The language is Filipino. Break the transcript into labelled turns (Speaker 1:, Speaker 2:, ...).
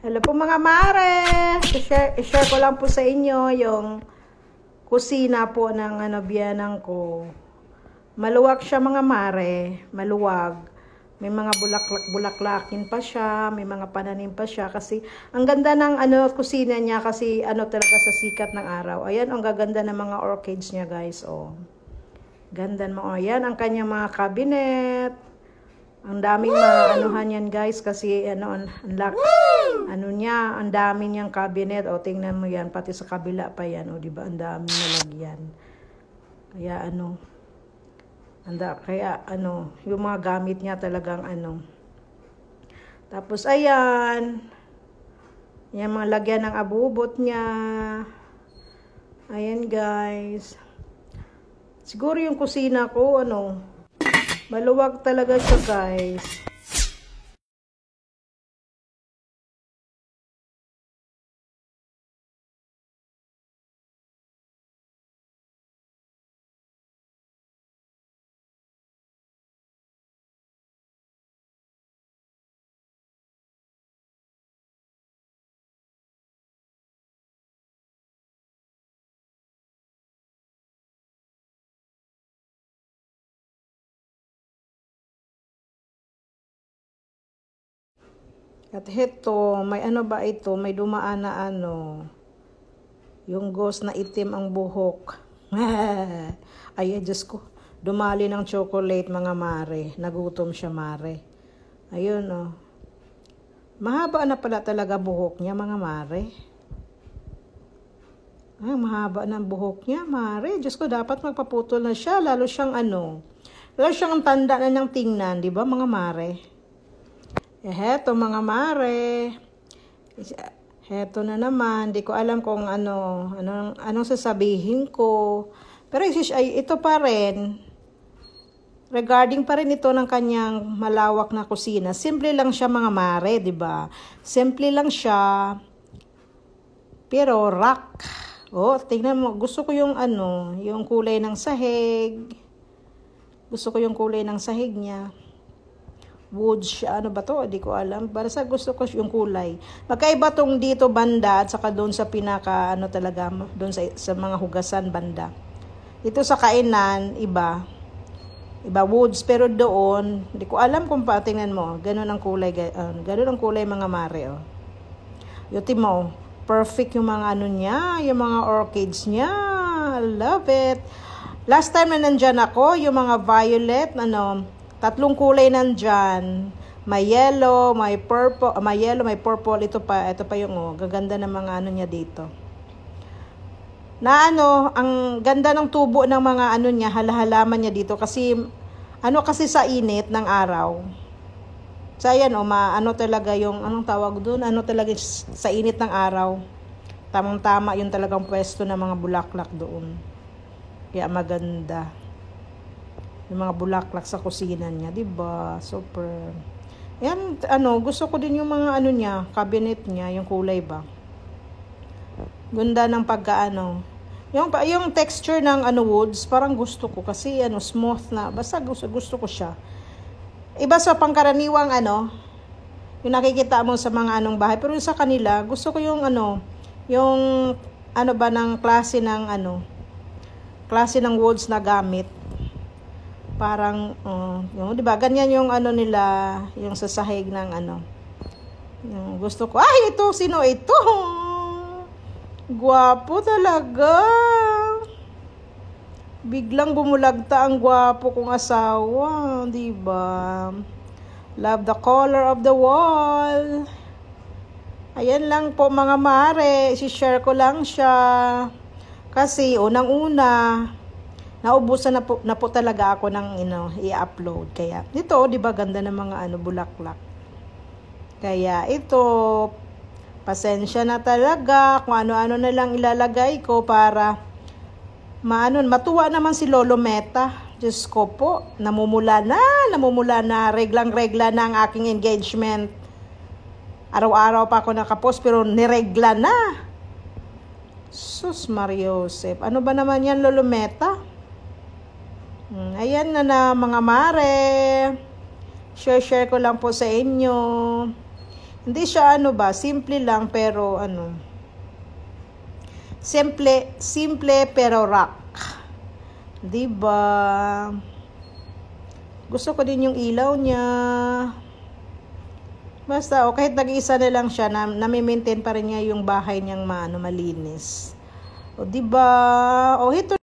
Speaker 1: Hello po mga mare! I-share, i-share ko lang po sa inyo yung kusina po ng ano, biyanang ko. Maluwag siya mga mare, maluwag. May mga bulaklak bulaklakin pa siya, may mga pananim pa siya kasi ang ganda ng ano kusina niya kasi ano talaga sa sikat ng araw. Ayan ang gaganda ng mga orchids niya guys, oh. Ganda mo. Ayan ang kanyang mga cabinet. Ang daming mga anuhan yan guys kasi ano ang ano niya, ang dami niyang cabinet. O tingnan mo yan pati sa kabila pa yan, o di ba? Ang dami nalagyan. Kaya ano anda kaya ano, yung mga gamit niya talagang ano. Tapos ayan. Yan mga lagyan ng abubot niya. Ayan guys. Siguro yung kusina ko ano, Maluwag talaga siya guys. At heto, may ano ba ito? May dumaan na ano. Yung ghost na itim ang buhok. Ay, Diyos ko. Dumali ng chocolate, mga mare. Nagutom siya, mare. Ayun, oh. Mahaba na pala talaga buhok niya, mga mare. Ay, mahaba ng buhok niya, mare. Diyos ko, dapat magpaputol na siya. Lalo siyang ano. Lalo siyang tanda na niyang tingnan, di ba, mga mare? Eh, heto mga mare. Heto na naman. Di ko alam kung ano, anong, anong sasabihin ko. Pero ito pa rin. Regarding pa rin ito ng kanyang malawak na kusina. Simple lang siya mga mare, di ba? Simple lang siya. Pero rock. Oh, tingnan mo. Gusto ko yung ano, yung kulay ng sahig. Gusto ko yung kulay ng sahig niya wood siya. Ano ba to? Hindi ko alam. Para sa gusto ko yung kulay. Magkaiba tong dito banda at saka doon sa pinaka ano talaga, doon sa, sa mga hugasan banda. Dito sa kainan, iba. Iba woods. Pero doon, hindi ko alam kung pa, tingnan mo. Ganun ang kulay. Uh, ganun ang kulay mga mare. Oh. Yuti mo. Perfect yung mga ano niya. Yung mga orchids niya. Love it. Last time na nandyan ako, yung mga violet, ano, Tatlong kulay nandyan. May yellow, may purple, uh, may yellow, may purple. Ito pa, ito pa yung oh, gaganda ng mga ano niya dito. Na ano, ang ganda ng tubo ng mga ano niya, halahalaman niya dito kasi ano kasi sa init ng araw. So ayan oh, ma, ano talaga yung anong tawag doon? Ano talaga sa init ng araw. Tamang-tama yung talagang pwesto ng mga bulaklak doon. Kaya maganda. Yung mga bulaklak sa kusina niya, 'di ba? Super. Yan ano, gusto ko din yung mga ano niya, cabinet niya, yung kulay ba. Ganda ng pagkaano. Yung yung texture ng ano woods, parang gusto ko kasi ano smooth na. Basta gusto gusto ko siya. Iba sa pangkaraniwang ano, yung nakikita mo sa mga anong bahay, pero sa kanila, gusto ko yung ano, yung ano ba ng klase ng ano, klase ng woods na gamit parang uh, yung 'di ba ganyan yung ano nila yung sa sahig ng ano yung gusto ko ay ito sino ito? Gwapo talaga. Biglang bumulagta ang gwapo kong asawa 'di ba? Love the color of the wall. Ayan lang po mga mare si-share ko lang siya. Kasi unang-una naubusan na po, na po talaga ako ng you know, i-upload. Kaya ito, 'di ba ganda ng mga ano bulaklak. Kaya ito pasensya na talaga kung ano-ano na lang ilalagay ko para maano matuwa naman si Lolo Meta. Diyos ko po, namumula na, namumula na, reglang-regla na ang aking engagement. Araw-araw pa ako nakapost pero niregla na. Sus Mariosep, ano ba naman yan Lolo Meta? Hmm, ayan na na mga mare. Share-share ko lang po sa inyo. Hindi siya ano ba, simple lang pero ano. Simple, simple pero rock. 'Di ba? Gusto ko din yung ilaw niya. Basta, o kahit nag-iisa na lang siya, na, nami-maintain pa rin niya yung bahay niyang maano, malinis. O, di ba? O, ito